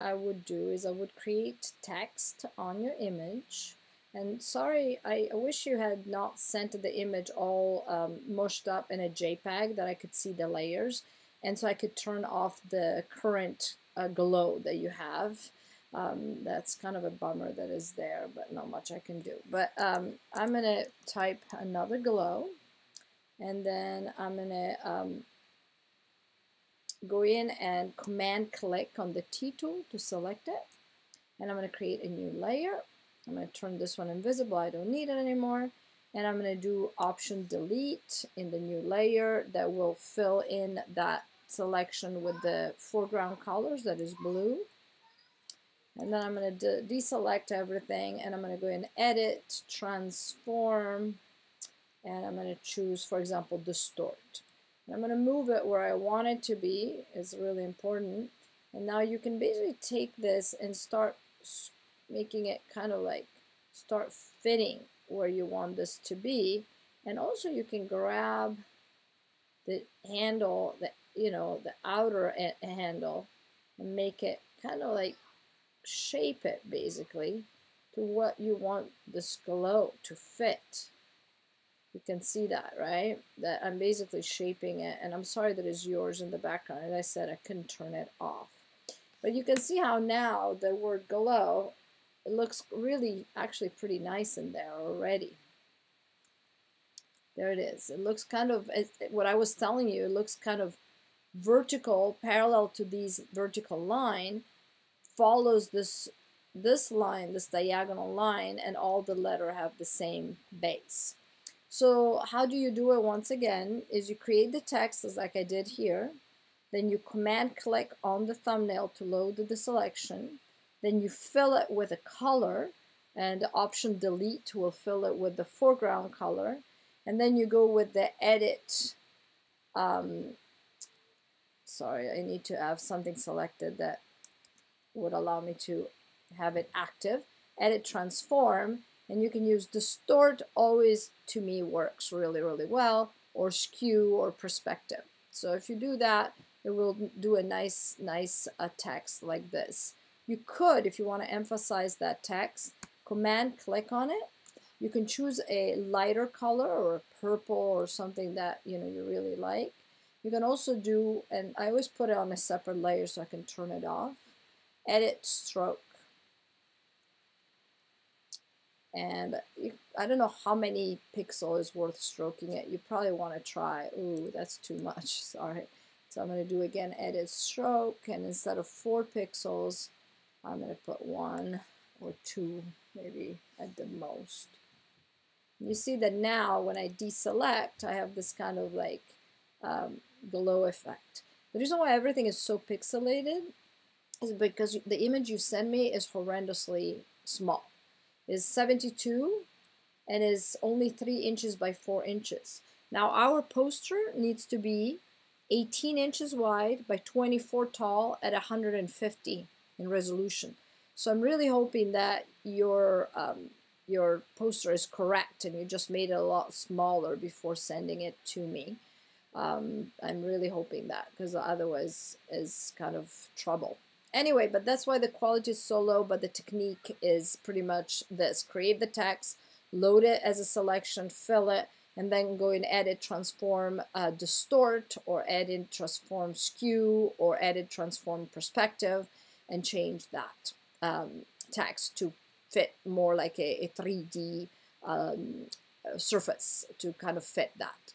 I would do is I would create text on your image. And sorry, I, I wish you had not sent the image all um, mushed up in a JPEG that I could see the layers. And so I could turn off the current uh, glow that you have. Um, that's kind of a bummer that is there, but not much I can do. But um, I'm going to type another glow, and then I'm going to um, go in and command click on the T tool to select it. And I'm going to create a new layer. I'm going to turn this one invisible. I don't need it anymore. And I'm going to do option delete in the new layer that will fill in that selection with the foreground colors that is blue. And then I'm going to de deselect everything and I'm going to go in edit, transform, and I'm going to choose, for example, distort. I'm going to move it where I want it to be It's really important. And now you can basically take this and start making it kind of like start fitting where you want this to be. And also you can grab the handle, the you know, the outer handle and make it kind of like shape it basically to what you want this glow to fit. You can see that, right? That I'm basically shaping it, and I'm sorry that it's yours in the background. As I said, I couldn't turn it off. But you can see how now the word glow, it looks really actually pretty nice in there already. There it is. It looks kind of, what I was telling you, it looks kind of vertical, parallel to these vertical line, follows this this line, this diagonal line, and all the letter have the same base. So how do you do it once again is you create the text as like I did here, then you command click on the thumbnail to load the selection, then you fill it with a color, and the option delete will fill it with the foreground color, and then you go with the edit um, sorry, I need to have something selected that would allow me to have it active. Edit transform, and you can use distort always to me works really, really well, or skew or perspective. So if you do that, it will do a nice, nice uh, text like this. You could, if you want to emphasize that text, command click on it. You can choose a lighter color or purple or something that you know you really like. You can also do, and I always put it on a separate layer so I can turn it off, edit stroke. And I don't know how many pixel is worth stroking it. You probably want to try, ooh, that's too much, sorry. So I'm going to do again edit stroke, and instead of four pixels, I'm going to put one or two, maybe at the most. You see that now when I deselect, I have this kind of like um, glow effect. The reason why everything is so pixelated is because the image you send me is horrendously small. It's 72 and is only 3 inches by 4 inches. Now our poster needs to be 18 inches wide by 24 tall at 150 in resolution. So I'm really hoping that your um, your poster is correct and you just made it a lot smaller before sending it to me. Um, I'm really hoping that because otherwise is kind of trouble. Anyway, but that's why the quality is so low, but the technique is pretty much this. Create the text, load it as a selection, fill it, and then go in edit, transform, uh, distort, or edit, transform, skew, or edit, transform, perspective, and change that um, text to fit more like a, a 3D um, surface to kind of fit that.